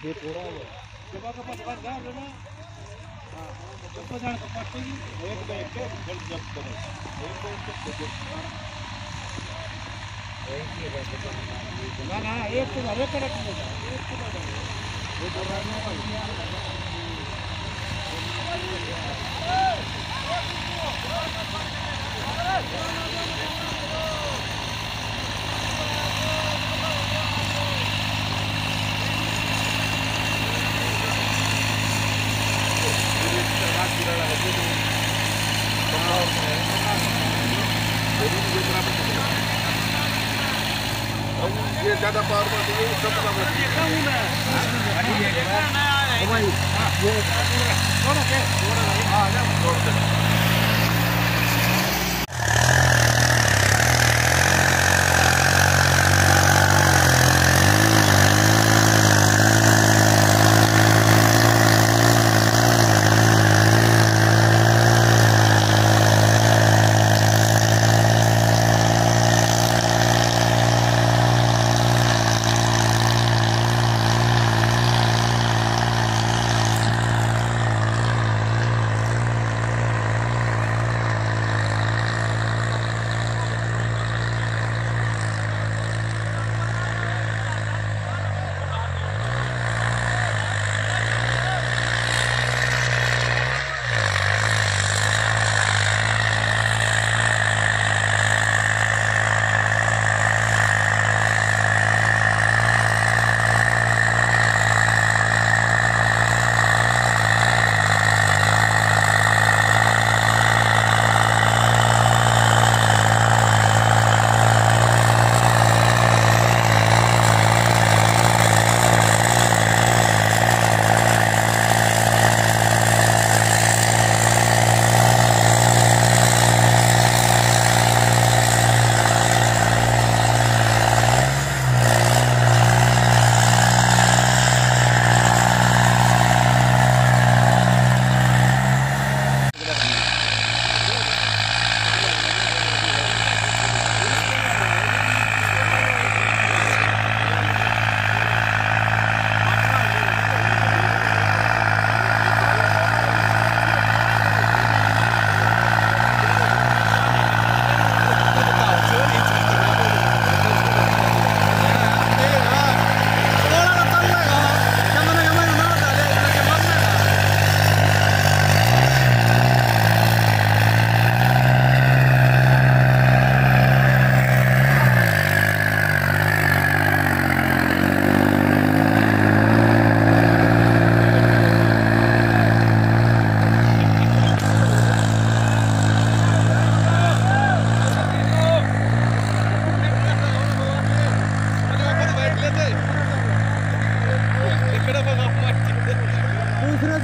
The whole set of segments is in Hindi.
ये पूरा जब का पटवार डाल लो ना? हाँ जब को जान पटकी एक पे एक के जब करो। एक के ना ना एक तो एक करे एक तो ये तो ये ज़्यादा पावर में तो ये सब काम देखा हूँ मैं गाड़ी ये ओ भाई ये थोड़ा के थोड़ा हाँ।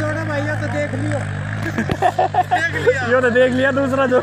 ये तो देख लियो। देख लिया देख लिया दूसरा जो।